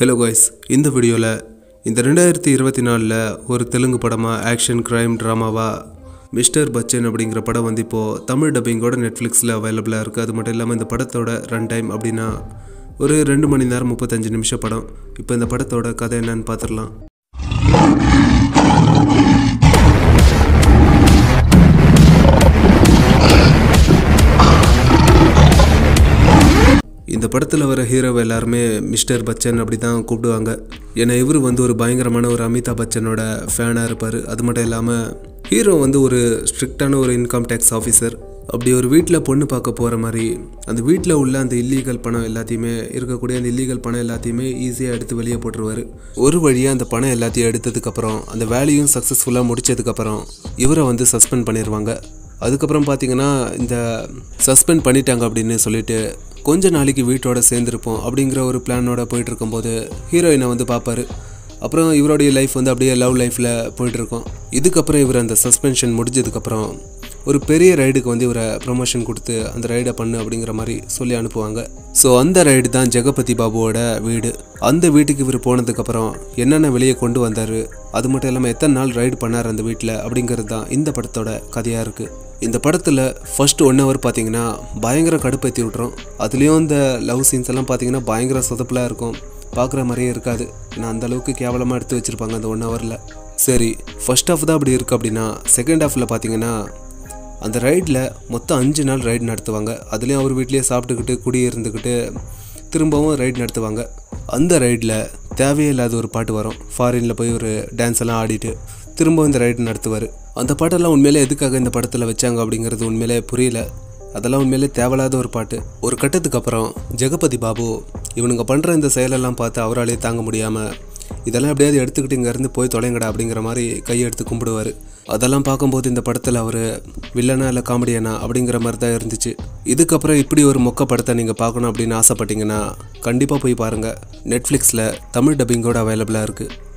Hello guys இந்த வீடியோவில் இந்த ரெண்டாயிரத்தி இருபத்தி நாலில் ஒரு தெலுங்கு படமாக ஆக்ஷன் க்ரைம் ட்ராமாவாக மிஸ்டர் பச்சன் அப்படிங்கிற படம் வந்து இப்போது தமிழ் டப்பிங்கோட நெட்ஃப்ளிக்ஸில் அவைலபிளாக இருக்குது அது மட்டும் இல்லாமல் இந்த படத்தோட ரன் டைம் அப்படின்னா ஒரு ரெண்டு மணி நேரம் முப்பத்தஞ்சு நிமிஷம் படம். இப்போ இந்த படத்தோட கதை என்னன்னு பார்த்துடலாம். இந்த படத்தில் வர ஹீரோவை எல்லாருமே மிஸ்டர் பச்சன் அப்படி தான் கூப்பிடுவாங்க. ஏன்னா இவர் வந்து ஒரு பயங்கரமான ஒரு அமிதாப் பச்சனோட ஃபேனாக இருப்பார். அது மட்டும் இல்லாமல் ஹீரோ வந்து ஒரு ஸ்ட்ரிக்டான ஒரு இன்கம் டேக்ஸ் ஆஃபீஸர் அப்படி ஒரு வீட்டில் பொண்ணு பார்க்க போகிற மாதிரி அந்த வீட்டில் உள்ள அந்த இல்லீகல் பணம் எல்லாத்தையுமே இருக்கக்கூடிய அந்த இல்லீகல் பணம் எல்லாத்தையுமே ஈஸியாக எடுத்து வெளியே போட்டுருவார். ஒரு வழியாக அந்த பணம் எல்லாத்தையும் எடுத்ததுக்கப்புறம் அந்த வேலையும் சக்ஸஸ்ஃபுல்லாக முடிச்சதுக்கப்புறம் இவரை வந்து சஸ்பெண்ட் பண்ணிடுவாங்க அதுக்கப்புறம் பார்த்தீங்கன்னா இந்த சஸ்பெண்ட் பண்ணிட்டாங்க அப்படின்னு சொல்லிட்டு கொஞ்ச நாளைக்கு வீட்டோட சேர்ந்துருப்போம் அப்படிங்கிற ஒரு பிளானோட போயிட்டு இருக்கும்போது ஹீரோயினை வந்து பார்ப்பாரு. அப்புறம் இவருடைய லைஃப் வந்து அப்படியே லவ் லைஃப்பில் போயிட்டுருக்கோம். இதுக்கப்புறம் இவர் அந்த சஸ்பென்ஷன் முடிஞ்சதுக்கப்புறம் ஒரு பெரிய ரைடுக்கு வந்து இவரை ப்ரொமோஷன் கொடுத்து அந்த ரைடை பண்ணு அப்படிங்கிற மாதிரி சொல்லி அனுப்புவாங்க. ஸோ அந்த ரைடு தான் ஜெகபதி பாபுவோட வீடு. அந்த வீட்டுக்கு இவர் போனதுக்கப்புறம் என்னென்ன வெளியே கொண்டு வந்தார் அது மட்டும் இல்லாமல் எத்தனை நாள் ரைடு பண்ணார் அந்த வீட்டில் அப்படிங்கிறது தான் இந்த படத்தோட கதையாக இருக்குது இந்த படத்தில் ஃபஸ்ட்டு ஒன் ஹவர் பார்த்தீங்கன்னா பயங்கர கடுப்பேற்றி விட்றோம் அதுலேயும் இந்த லவ் சீன்ஸ் எல்லாம் பார்த்தீங்கன்னா பயங்கர சொதப்பலாக இருக்கும். பார்க்குற மாதிரியே இருக்காது. ஏன்னா அந்த அளவுக்கு கேவலமாக எடுத்து வச்சுருப்பாங்க அந்த ஒன் ஹவரில் சரி ஃபர்ஸ்ட் ஹாஃப் தான் அப்படி இருக்குது அப்படின்னா செகண்ட் ஹாஃபில் பார்த்தீங்கன்னா அந்த ரைடில் மொத்தம் அஞ்சு நாள் ரைடு நடத்துவாங்க. அதுலேயும் அவர் வீட்லேயே சாப்பிட்டுக்கிட்டு குடியிருந்துக்கிட்டு திரும்பவும் ரைடு நடத்துவாங்க. அந்த ரைடில் தேவையில்லாத ஒரு பாட்டு வரும். ஃபாரினில் போய் ஒரு டான்ஸ் எல்லாம் ஆடிட்டு திரும்பவும் இந்த ரைடு நடத்துவார். அந்த பாட்டெல்லாம் உண்மையிலே எதுக்காக இந்த படத்தில் வச்சாங்க அப்படிங்கிறது உண்மையிலே புரியல. அதெல்லாம் உண்மையிலே தேவையில்லாத ஒரு பாட்டு. ஒரு கட்டத்துக்கு அப்புறம் ஜெகபதி பாபு இவனுங்க பண்ணுற இந்த செயலெல்லாம் பார்த்து அவராலே தாங்க முடியாமல் இதெல்லாம் எப்படியாவது எடுத்துக்கிட்டு இங்கேருந்து போய் தொலைங்கடா அப்படிங்கிற மாதிரி கையெடுத்து கும்பிடுவார். அதெல்லாம் பார்க்கும்போது இந்த படத்தில் அவர் வில்லனா இல்லை காமெடியனா அப்படிங்கிற மாதிரி தான் இருந்துச்சு. இதுக்கப்புறம் இப்படி ஒரு மொக்க படத்தை நீங்கள் பார்க்கணும் அப்படின்னு ஆசைப்பட்டீங்கன்னா கண்டிப்பாக போய் பாருங்கள் நெட்ஃப்ளிக்ஸில் தமிழ் டப்பிங்கோட அவைலபிளாக இருக்குது